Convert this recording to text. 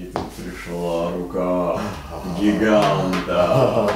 И тут пришла рука гиганта.